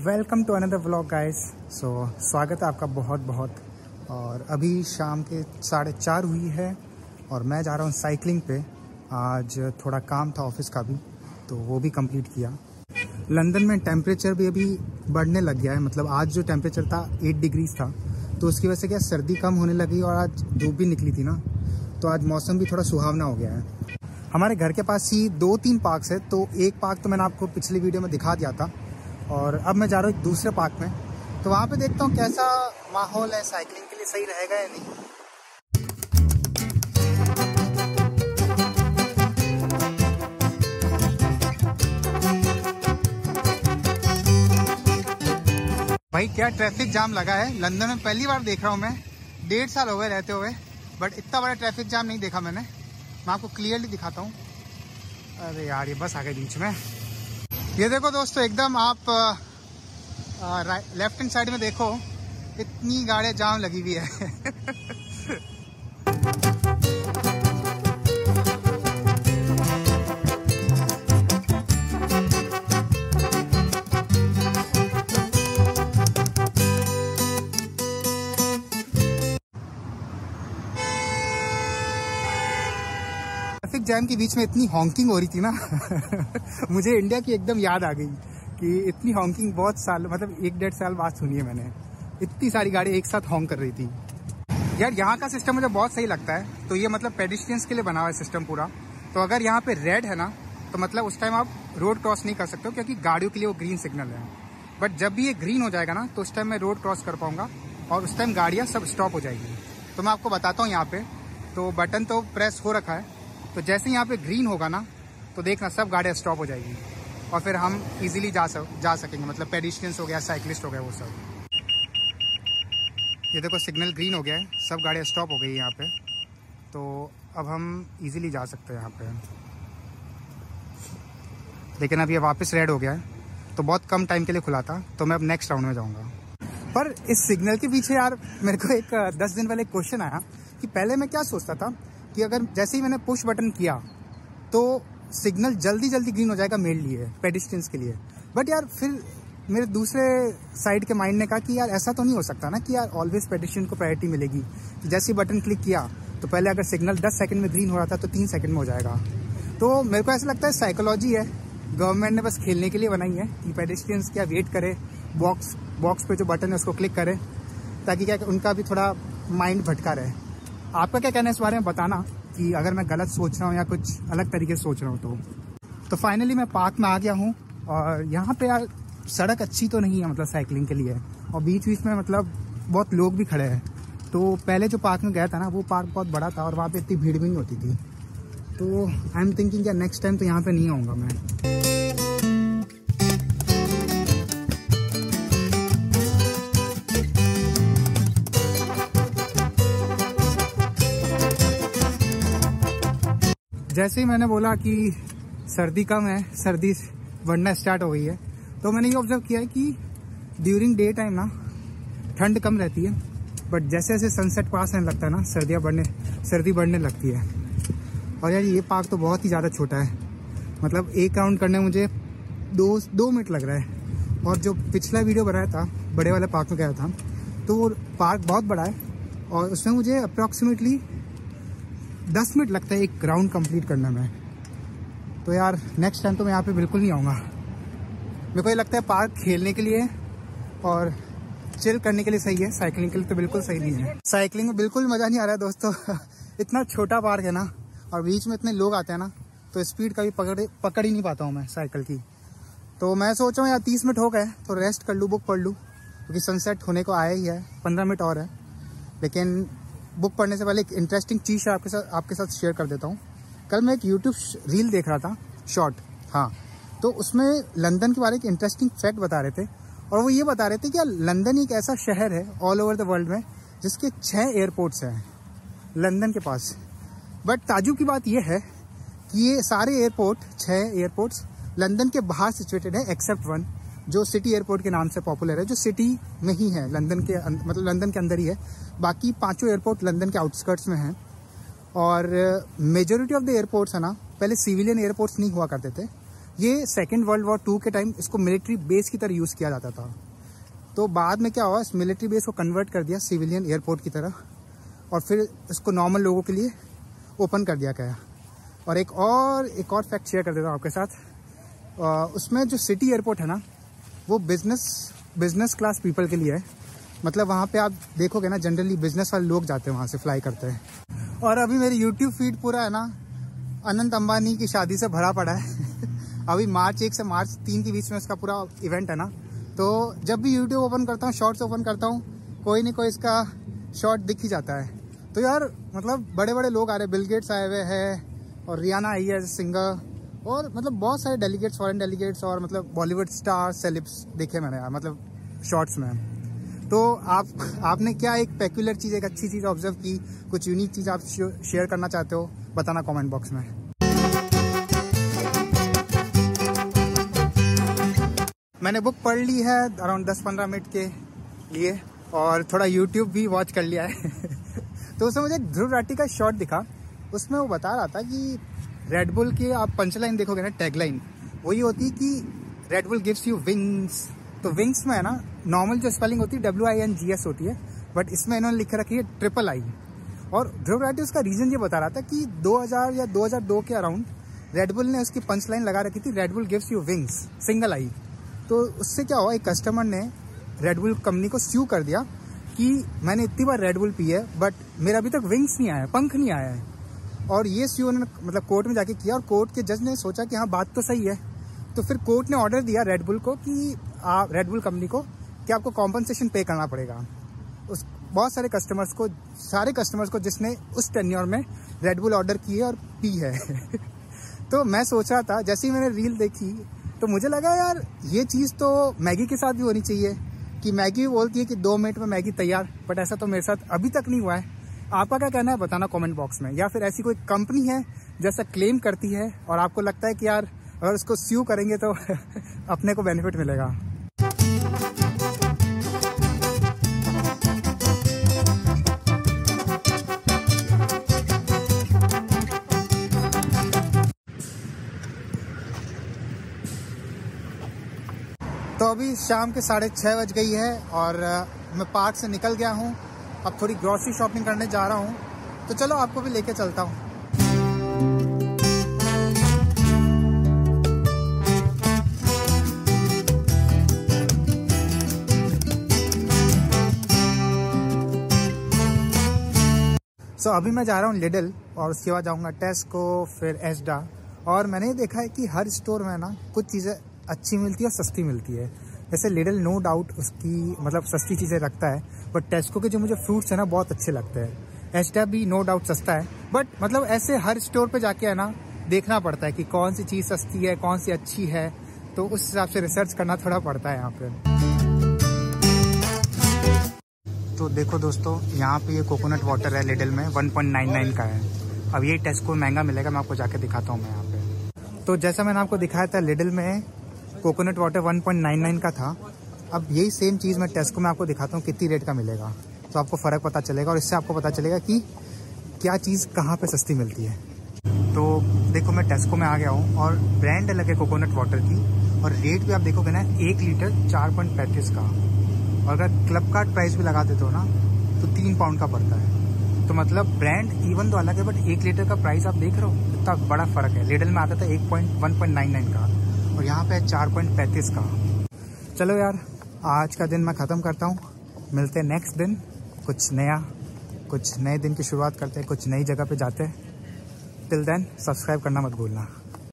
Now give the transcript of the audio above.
Welcome to another vlog guys so स्वागत है आपका बहुत बहुत और अभी शाम के साढ़े चार हुई है और मैं जा रहा हूँ साइकिलिंग पे। आज थोड़ा काम था ऑफ़िस का भी तो वो भी कंप्लीट किया। लंदन में टेम्परेचर भी अभी बढ़ने लग गया है। मतलब आज जो टेम्परेचर था एट डिग्रीज था। तो उसकी वजह से क्या, सर्दी कम होने लगी और आज धूप भी निकली थी ना। तो आज मौसम भी थोड़ा सुहावना हो गया है। हमारे घर के पास ही दो तीन पार्क्स है तो एक पार्क तो मैंने आपको पिछली वीडियो में दिखा दिया था। और अब मैं जा रहा हूँ एक दूसरे पार्क में। तो वहाँ पे देखता हूँ कैसा माहौल है साइकिलिंग के लिए सही रहेगा या नहीं। भाई, क्या ट्रैफ़िक जाम लगा है? लंदन में पहली बार देख रहा हूँ मैं। डेढ़ साल हो गए रहते हुए बट इतना बड़ा ट्रैफ़िक जाम नहीं देखा मैंने। मैं आपको क्लियरली दिखाता हूँ। अरे यार, ये बस आ गई बीच में। ये देखो दोस्तों, एकदम आप लेफ़्ट हैंड साइड में देखो, इतनी गाड़ियाँ जाम लगी हुई है। जैम के बीच में इतनी हॉन्किंग हो रही थी ना, मुझे इंडिया की एकदम याद आ गई कि इतनी हॉन्किंग बहुत साल मतलब एक डेढ़ साल बाद सुनी है मैंने। इतनी सारी गाड़ी एक साथ हॉन्क कर रही थी। यार, यहाँ का सिस्टम मुझे बहुत सही लगता है। तो ये मतलब पेडिस्ट्रियंस के लिए बना हुआ है सिस्टम पूरा। तो अगर यहाँ पे रेड है ना तो मतलब उस टाइम आप रोड क्रॉस नहीं कर सकते हो, क्योंकि गाड़ियों के लिए वो ग्रीन सिग्नल है। बट जब भी ये ग्रीन हो जाएगा ना तो उस टाइम मैं रोड क्रॉस कर पाऊँगा और उस टाइम गाड़ियाँ सब स्टॉप हो जाएगी। तो मैं आपको बताता हूँ यहाँ पे। तो बटन तो प्रेस हो रखा है। तो जैसे यहाँ पे ग्रीन होगा ना तो देखना सब गाड़ियाँ स्टॉप हो जाएगी। और फिर हम इजीली जा सक, जा सकेंगे। मतलब पेडिस्ट्रियंस हो गया साइकिलिस्ट हो गया, वो सब। ये देखो सिग्नल ग्रीन हो गया है, सब गाड़ियाँ स्टॉप हो गई यहाँ पे। तो अब हम इजीली जा सकते हैं यहाँ पे। लेकिन अब ये वापस रेड हो गया है तो बहुत कम टाइम के लिए खुला था तो मैं अब नेक्स्ट राउंड में जाऊँगा। पर इस सिग्नल के पीछे यार, मेरे को एक, दस दिन पहले क्वेश्चन आया, कि पहले मैं क्या सोचता था कि अगर जैसे ही मैंने पुश बटन किया तो सिग्नल जल्दी जल्दी ग्रीन हो जाएगा मेरे लिए पेडिस्ट्रियंस के लिए। बट यार, फिर मेरे दूसरे साइड के माइंड ने कहा कि यार, ऐसा तो नहीं हो सकता ना कि यार ऑलवेज पेडिस्ट्रियन को प्रायोरिटी मिलेगी। तो जैसे ही बटन क्लिक किया तो पहले अगर सिग्नल 10 सेकंड में ग्रीन हो रहा था तो तीन सेकंड में हो जाएगा। तो मेरे को ऐसा लगता है साइकोलॉजी है। गवर्नमेंट ने बस खेलने के लिए बनाई है कि पेडिस्ट्रियंस क्या वेट करे बॉक्स बॉक्स पे जो बटन है, उसको क्लिक करें, ताकि क्या उनका भी थोड़ा माइंड भटका रहे। आपका क्या कहना है इस बारे में? बताना कि अगर मैं गलत सोच रहा हूँ या कुछ अलग तरीके से सोच रहा हूँ तो। तो फाइनली मैं पार्क में आ गया हूँ और यहाँ पे यार सड़क अच्छी तो नहीं है मतलब साइकिलिंग के लिए। और बीच बीच में मतलब बहुत लोग भी खड़े हैं। तो पहले जो पार्क में गया था ना, वो पार्क बहुत बड़ा था और वहाँ पे इतनी भीड़ भी नहीं होती थी। तो आई एम थिंकिंग या नेक्स्ट टाइम तो यहाँ पे नहीं आऊँगा मैं। जैसे ही मैंने बोला कि सर्दी कम है, सर्दी बढ़ना स्टार्ट हो गई है तो मैंने ये ऑब्ज़र्व किया है कि ड्यूरिंग डे टाइम ना, ठंड कम रहती है बट जैसे जैसे सनसेट पास होने लगता है ना, सर्दियाँ बढ़ने, सर्दी बढ़ने लगती है। और यार ये पार्क तो बहुत ही ज़्यादा छोटा है। मतलब एक राउंड करने मुझे दो दो मिनट लग रहा है। और जो पिछला वीडियो बनाया था, बड़े वाले पार्क में गया था तो वो पार्क बहुत बड़ा है, और उसमें मुझे अप्रॉक्सीमेटली दस मिनट लगता है एक राउंड कंप्लीट करने में। तो यार नेक्स्ट टाइम तो मैं यहाँ पे बिल्कुल नहीं आऊँगा। मेरे को ये लगता है पार्क खेलने के लिए और चिल करने के लिए सही है। साइकिलिंग के लिए तो बिल्कुल सही नहीं है। साइकिलिंग में बिल्कुल मज़ा नहीं आ रहा है दोस्तों। इतना छोटा पार्क है ना, और बीच में इतने लोग आते हैं ना तो स्पीड कभी पकड़ पकड़ ही नहीं पाता हूँ मैं साइकिल की। तो मैं सोच रहा हूँ यार तीस मिनट हो गए तो रेस्ट कर लूँ बुक पढ़ लूँ, क्योंकि सनसेट होने को आया ही है। पंद्रह मिनट और है। लेकिन बुक पढ़ने से पहले एक इंटरेस्टिंग चीज़ आपके साथ आपके साथ शेयर कर देता हूँ। कल मैं एक यूट्यूब रील देख रहा था शॉर्ट हाँ। तो उसमें लंदन के बारे में एक इंटरेस्टिंग फैक्ट बता रहे थे, और वो ये बता रहे थे कि लंदन एक ऐसा शहर है ऑल ओवर द वर्ल्ड में, जिसके छः एयरपोर्ट्स हैं लंदन के पास। बट ताजू की बात यह है कि ये सारे एयरपोर्ट छः एयरपोर्ट्स लंदन के बाहर सिचुएटेड है एक्सेप्ट वन जो सिटी एयरपोर्ट के नाम से पॉपुलर है, जो सिटी में ही है, लंदन के मतलब लंदन के अंदर ही है। बाकी पाँचों एयरपोर्ट लंदन के आउटस्कर्ट्स में हैं। और मेजोरिटी ऑफ़ द एयरपोर्ट्स है ना, पहले सिविलियन एयरपोर्ट्स नहीं हुआ करते थे। ये सेकेंड वर्ल्ड वॉर टू के टाइम इसको मिलिट्री बेस की तरह यूज़ किया जाता था। तो बाद में क्या हुआ, इस मिलिट्री बेस को कन्वर्ट कर दिया सिविलियन एयरपोर्ट की तरह। और फिर इसको नॉर्मल लोगों के लिए ओपन कर दिया गया। और एक और एक और फैक्ट शेयर कर देता हूँ आपके साथ। उसमें जो सिटी एयरपोर्ट है ना वो बिज़नेस बिज़नेस क्लास पीपल के लिए है। मतलब वहाँ पे आप देखोगे ना जनरली बिज़नेस वाले लोग जाते हैं वहाँ से फ्लाई करते हैं। और अभी मेरी यूट्यूब फ़ीड पूरा है ना, अनंत अंबानी की शादी से भरा पड़ा है। अभी मार्च एक से मार्च तीन के बीच में इसका पूरा इवेंट है ना। तो जब भी यूट्यूब ओपन करता हूँ शॉर्ट्स ओपन करता हूँ, कोई ना कोई इसका शॉर्ट दिख ही जाता है। तो यार मतलब बड़े बड़े लोग आ रहे हैं बिल गेट्स आए हुए हैं, और रियाना आई है सिंगर और मतलब बहुत सारे डेलीगेट्स फॉरेन डेलीगेट्स और मतलब बॉलीवुड स्टार सेलिब्स देखे मैंने यार मतलब शॉर्ट्स में। तो आप, आपने क्या एक पेक्यूलर चीज़, एक अच्छी चीज़ ऑब्ज़र्व की? कुछ यूनिक चीज़ आप शेयर करना चाहते हो? बताना कमेंट बॉक्स में। मैंने बुक पढ़ ली है अराउंड 10-15 मिनट के लिए और थोड़ा यूट्यूब भी वॉच कर लिया है। तो उसमें मुझे ध्रुव राठी का शॉर्ट दिखा। उसमें वो बता रहा था कि रेडबुल की आप पंचलाइन देखोगे ना टैगलाइन वही होती है कि Red Bull gives you wings तो विंग्स में है ना नॉर्मल जो स्पेलिंग होती है W I N G S होती है बट इसमें इन्होंने लिख रखी है ट्रिपल आई और ध्रुव राठी उसका रीजन ये बता रहा था कि 2000 या 2002 के अराउंड रेडबुल ने उसकी पंच लाइन लगा रखी थी Red Bull gives you wings single I तो उससे क्या हुआ, एक कस्टमर ने रेडबुल कंपनी को स्यू कर दिया कि मैंने इतनी बार रेडबुल पी है बट मेरा अभी तक विंग्स नहीं आया, पंख नहीं आया है। और ये स्यू उन्होंने मतलब कोर्ट में जाके किया और कोर्ट के जज ने सोचा कि हाँ बात तो सही है। तो फिर कोर्ट ने ऑर्डर दिया रेडबुल को कि आप रेडबुल कंपनी को कि आपको कॉम्पनसेशन पे करना पड़ेगा। उस, बहुत सारे कस्टमर्स को, सारे कस्टमर्स को जिसने उस टेन्योर में रेडबुल ऑर्डर की है और पी है। तो मैं सोच रहा था, जैसे ही मैंने रील देखी तो मुझे लगा यार, ये चीज़ तो मैगी के साथ भी होनी चाहिए। कि मैगी बोलती है कि दो मिनट में मैगी तैयार बट ऐसा तो मेरे साथ अभी तक नहीं हुआ है। आपका क्या कहना है बताना कमेंट बॉक्स में? या फिर ऐसी कोई कंपनी है जैसा क्लेम करती है और आपको लगता है कि यार, अगर उसको स्यू करेंगे तो अपने को बेनिफिट मिलेगा? तो अभी शाम के साढ़े छः बज गई है और मैं पार्क से निकल गया हूँ। अब थोड़ी ग्रॉसरी शॉपिंग करने जा रहा हूँ। तो चलो आपको भी लेके चलता हूँ। सो so, अभी मैं जा रहा हूँ लिडल और उसके बाद जाऊँगा टेस्को फिर एसडा और मैंने ये देखा है कि हर स्टोर में ना कुछ चीज़ें अच्छी मिलती है और सस्ती मिलती है। जैसे लिडल नो डाउट उसकी मतलब सस्ती चीज़ें रखता है बट टेस्को के जो मुझे फ्रूट्स है ना, बहुत अच्छे लगते हैं। एसडा भी नो डाउट सस्ता है बट मतलब ऐसे हर स्टोर पे जाके है ना, देखना पड़ता है कि कौन सी चीज़ सस्ती है, कौन सी अच्छी है तो उस हिसाब से रिसर्च करना थोड़ा पड़ता है यहाँ पे। तो देखो दोस्तों, यहाँ पे ये कोकोनट वाटर है लिडल में 1.99 का है। अब ये टेस्को महँगा मिलेगा, मैं आपको जाके दिखाता हूँ मैं यहाँ पे। तो जैसा मैंने आपको दिखाया था लिडल में कोकोनट वाटर 1.99 का था। अब यही सेम चीज़ मैं टेस्को में आपको दिखाता हूँ, कितनी रेट का मिलेगा। तो आपको फ़र्क पता चलेगा और इससे आपको पता चलेगा कि क्या चीज़ कहाँ पर सस्ती मिलती है। तो देखो, मैं टेस्को में आ गया हूँ और ब्रांड अलग है कोकोनट वाटर की और रेट भी आप देखोगे ना, एक लीटर चार पॉइंट पैंतीस का। और अगर क्लब कार्ड प्राइस भी लगा देते हो ना तो तीन पाउंड का पड़ता है। तो मतलब ब्रांड इवन तो अलग है बट एक लीटर का प्राइस आप देख रहे हो, इतना बड़ा फ़र्क है। लेडल में आता था एक point one point nine nine का। और यहाँ पे चार पॉइंट पैंतीस का। चलो यार, आज का दिन मैं ख़त्म करता हूँ। मिलते हैं नेक्स्ट दिन। कुछ नया, कुछ नए दिन की शुरुआत करते हैं, कुछ नई जगह पे जाते हैं। टिल देन सब्सक्राइब करना मत भूलना।